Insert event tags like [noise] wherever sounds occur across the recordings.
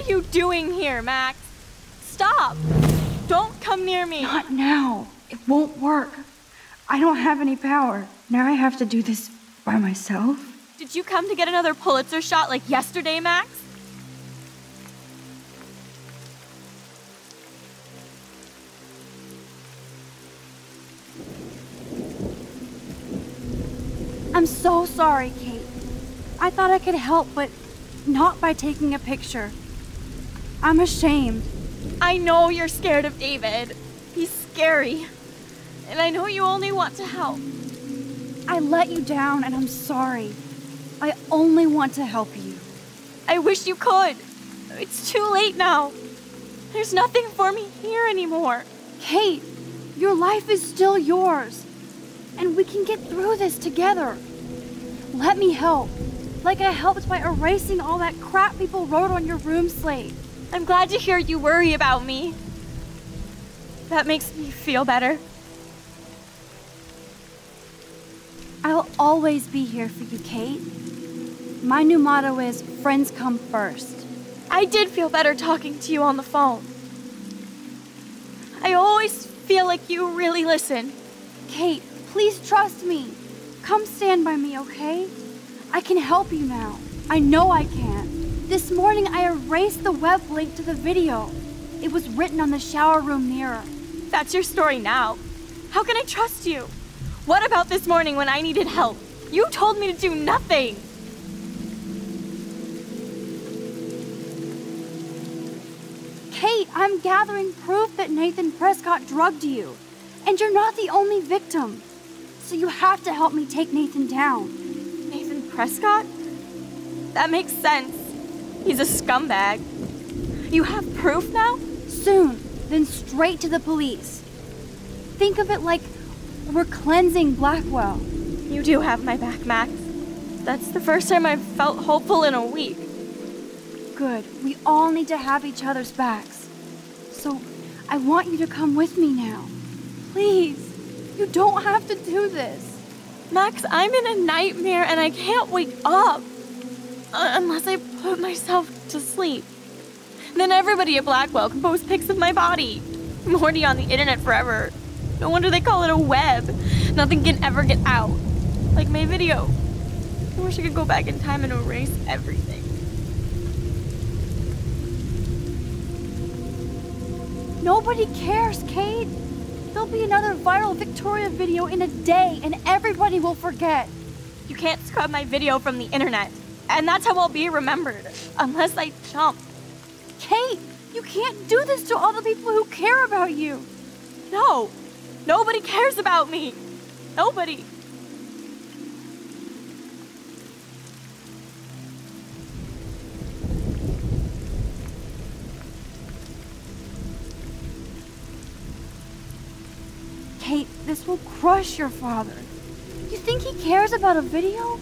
are you doing here, Max? Stop! Don't come near me! Not now. It won't work. I don't have any power. Now I have to do this by myself. Did you come to get another Pulitzer shot like yesterday, Max? I'm so sorry, Kate. I thought I could help, but not by taking a picture. I'm ashamed. I know you're scared of David. He's scary. And I know you only want to help. I let you down, and I'm sorry. I only want to help you. I wish you could. It's too late now. There's nothing for me here anymore. Kate, your life is still yours. And we can get through this together. Let me help. Like I helped by erasing all that crap people wrote on your room slate. I'm glad to hear you worry about me. That makes me feel better. I'll always be here for you, Kate. My new motto is friends come first. I did feel better talking to you on the phone. I always feel like you really listen. Kate, please trust me. Come stand by me, okay? I can help you now. I know I can. This morning I erased the web link to the video. It was written on the shower room mirror. That's your story now. How can I trust you? What about this morning when I needed help? You told me to do nothing. Kate, I'm gathering proof that Nathan Prescott drugged you. And you're not the only victim. So you have to help me take Nathan down. Nathan Prescott? That makes sense. He's a scumbag. You have proof now? Soon, then straight to the police. Think of it like we're cleansing Blackwell. You do have my back, Max. That's the first time I've felt hopeful in a week. Good. We all need to have each other's backs. So, I want you to come with me now. Please. You don't have to do this. Max, I'm in a nightmare and I can't wake up. Uh, unless I put myself to sleep. Then everybody at Blackwell can post pics of my body. I'm on the internet forever. No wonder they call it a web. Nothing can ever get out. Like my video. I wish I could go back in time and erase everything. Nobody cares, Kate. There'll be another viral Victoria video in a day and everybody will forget. You can't scrub my video from the internet. And that's how I'll be remembered. Unless I jump. Kate, you can't do this to all the people who care about you. No. Nobody cares about me. Nobody. Kate, this will crush your father. You think he cares about a video?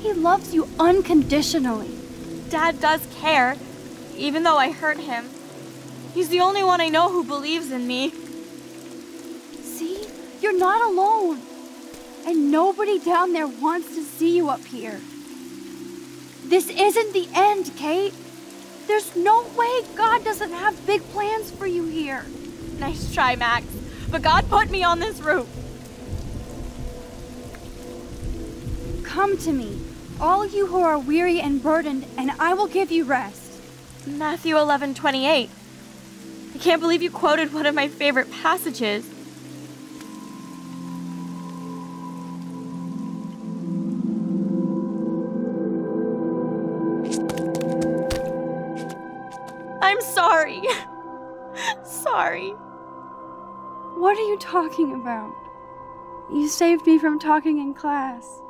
He loves you unconditionally. Dad does care, even though I hurt him. He's the only one I know who believes in me. See? You're not alone. And nobody down there wants to see you up here. This isn't the end, Kate. There's no way God doesn't have big plans for you here. Nice try, Max. But God put me on this roof. Come to me, all you who are weary and burdened, and I will give you rest. Matthew 11 28. I can't believe you quoted one of my favorite passages. I'm sorry. [laughs] sorry. What are you talking about? You saved me from talking in class.